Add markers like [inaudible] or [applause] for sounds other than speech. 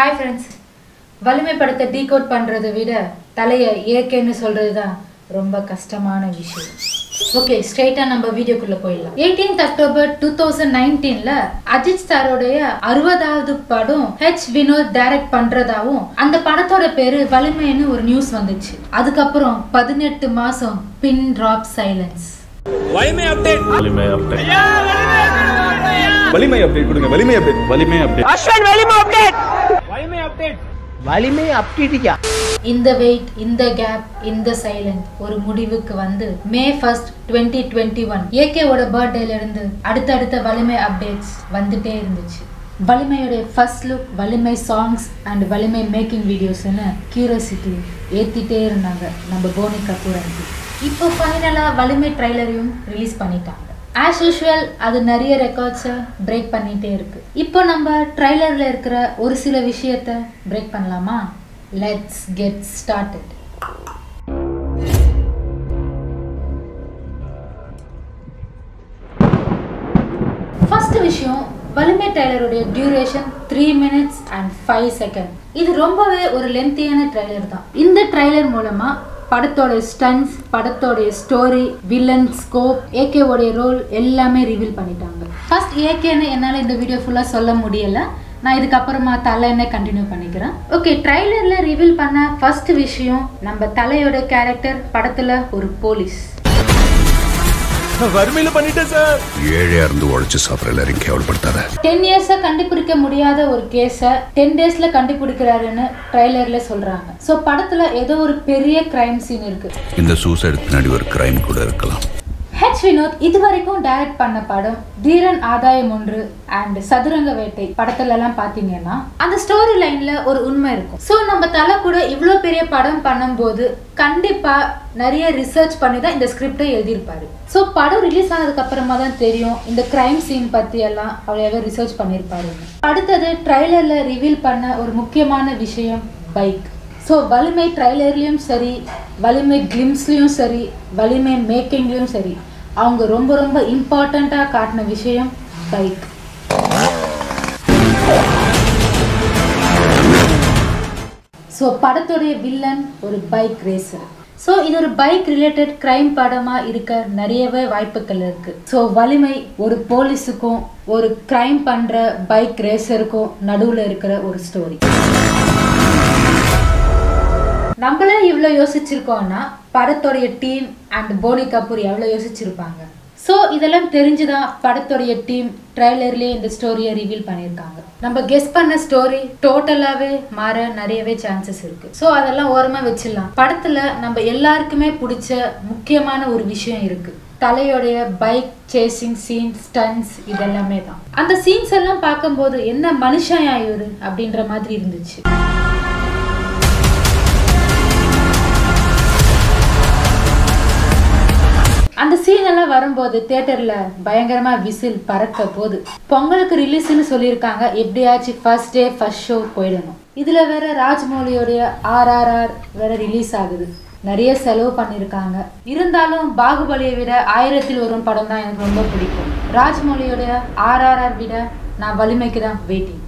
Hi friends வலிமை படத்தை decode பண்ணுறதை விட தலையை ஏகேன்னு சொல்கிறது தான் ரொம்ப கஷ்டமான விஷயம். ஓகே ஸ்ட்ரெயிட்டாக நம்ம வீடியோக்குள்ளே போயிடலாம். 18th அக்டோபர் டூ தௌசண்ட் நைன்டீனில் அஜித் சாரோடைய அறுபதாவது படம் ஹெச் வினோத் டைரக்ட் பண்ணுறதாவும் அந்த படத்தோட பேர் வலிமைன்னு ஒரு நியூஸ் வந்துச்சு. அதுக்கப்புறம் பதினெட்டு மாதம் pin drop silence Valimai update Valimai update Valimai update கொடுங்க Valimai update Valimai update Valimai update வலிமை அப்டேட்டியா இந்த வெயிட் இந்த கேப் இந்த சைலண்ட் ஒரு முடிவுக்கு வந்து May first twenty twenty one ஏகேவோட பர்த்டேல இருந்து அடுத்தடுத்த வலிமை அப்டேட்ஸ் வந்துட்டே இருந்துச்சு. வலிமையோடைய first look Valimai songs and Valimai making வீடியோஸ்னு curiosity ஏற்றிட்டே இருந்தாங்க நம்ம போனி கபூர் அண்ட் இப்போ ஃபைனலாக வலிமை ட்ரைலரையும் ரிலீஸ் பண்ணிட்டாங்க. ஆஸ் யூஷுவல் அது நிறைய ரெக்கார்ட்ஸை பிரேக் பண்ணிகிட்டே இருக்கு. இப்போ நம்ம ட்ரைலரில் இருக்கிற ஒரு சில விஷயத்த பிரேக் பண்ணலாமா? லெட்ஸ் கெட் ஸ்டார்டட் ஃபர்ஸ்ட் விஷயம் Valimai ட்ரைலருடைய duration three minutes and five second இது ரொம்பவே ஒரு லென்த்தியான ட்ரைலர் தான். இந்த ட்ரைலர் மூலமா படத்தோட ஸ்டன்ஸ் படத்தோடைய ஸ்டோரி வில்லன் ஸ்கோப் ஏகேவோடைய ரோல் எல்லாமே ரிவீல் பண்ணிட்டாங்க. ஃபர்ஸ்ட் ஏகேன்னு என்னால் இந்த வீடியோ ஃபுல்லாக சொல்ல முடியல. நான் இதுக்கப்புறமா தலைன்னு கண்டினியூ பண்ணிக்கிறேன். ஓகே ட்ரைலரில் ரிவீல் பண்ண ஃபர்ஸ்ட் விஷயம் நம்ம தலையோட கேரக்டர் படத்தில் ஒரு போலீஸ் [laughs] வறுமையில பண்ணிட்டேன் சார். ஏழையா இருந்து உழைச்சு சாப்பிட்ற எல்லாரையும் கேவலப்படுத்தாத. டென் இயர்ஸா கண்டுபிடிக்க முடியாத ஒரு கேஸை டென் டேஸ்ல கண்டுபிடிக்கிறாருன்னு ட்ரைலர்ல சொல்றாங்க. ஸோ படத்துல ஏதோ ஒரு பெரிய கிரைம் சீன் இருக்கு. இந்த சூசைடு பின்னாடி ஒரு கிரைம் கூட இருக்கலாம். ராஜ் வினோத் இதுவரைக்கும் டைரக்ட் பண்ண படம் தீரன் ஆதாயம் ஒன்று அண்ட் சதுரங்க வேட்டை படத்துல எல்லாம் பாத்தீங்கன்னா அந்த ஸ்டோரி லைன்ல ஒரு உண்மை இருக்கும். ஸோ நம்ம தலை கூட இவ்வளோ பெரிய படம் பண்ணும்போது கண்டிப்பா நிறைய ரிசர்ச் பண்ணி தான் இந்த ஸ்கிரிப்டை எழுதியிருப்பாரு. ஸோ படம் ரிலீஸ் ஆனதுக்கு அப்புறமா தான் தெரியும் இந்த கிரைம் சீன் பத்தி எல்லாம் அவ்வளோ ரிசர்ச் பண்ணியிருப்பாரு. அடுத்தது ட்ரைலர்ல ரிவீல் பண்ண ஒரு முக்கியமான விஷயம் பைக் ஸோ வலிமை ட்ரைலர்லேயும் சரி வலிமை கிளிம்ஸ்லேயும் சரி வலிமை மேக்கிங்லேயும் சரி அவங்க ரொம்ப ரொம்ப இம்பார்ட்டண்ட்டாக காட்டின விஷயம் பைக் ஸோ படத்துடைய வில்லன் ஒரு பைக் ரேசர் ஸோ இது ஒரு பைக் ரிலேட்டட் கிரைம் படமாக இருக்க நிறையவே வாய்ப்புகள் இருக்குது ஸோ வலிமை ஒரு போலீஸுக்கும் ஒரு கிரைம் பண்ணுற பைக் ரேசருக்கும் நடுவில் இருக்கிற ஒரு ஸ்டோரி நம்மளே இவ்வளோ யோசிச்சிருக்கோம்னா படத்தோடைய டீம் அண்ட் போனி கபூர் எவ்வளோ யோசிச்சிருப்பாங்க? ஸோ இதெல்லாம் தெரிஞ்சுதான் படத்துடைய டீம் ட்ரைலர்லேயே இந்த ஸ்டோரியை ரிவீல் பண்ணியிருக்காங்க. நம்ம கெஸ் பண்ண ஸ்டோரி டோட்டலாகவே மாற நிறையவே சான்சஸ் இருக்கு. ஸோ அதெல்லாம் ஓரமாக வச்சிடலாம். படத்தில் நம்ம எல்லாருக்குமே பிடிச்ச முக்கியமான ஒரு விஷயம் இருக்கு. தலையோடைய பைக் சேசிங் சீன் ஸ்டன்ஸ் இதெல்லாமே தான். அந்த சீன்ஸ் எல்லாம் பார்க்கும்போது என்ன மனுஷன் இவரு அப்படின்ற மாதிரி இருந்துச்சு. அந்த சீன் எல்லாம் வரும்போது தியேட்டர்ல பயங்கரமா விசில் பறக்க போகுது. பொங்கலுக்கு ரிலீஸ்னு சொல்லியிருக்காங்க. எப்படியாச்சும் ஃபர்ஸ்ட் டே ஃபர்ஸ்ட் ஷோ போயிடணும். இதுல வேற ராஜ்மௌலியோடைய ஆர்ஆர்ஆர் வேற ரிலீஸ் ஆகுது. நிறைய செலவு பண்ணியிருக்காங்க. இருந்தாலும் பாகுபலியை விட ஆயிரத்தில் ஒரு படம் தான் எனக்கு ரொம்ப பிடிக்கும். ராஜ்மௌலியோடைய ஆர்ஆர்ஆர் விட நான் வலிமைக்கு தான் வெயிட்டிங்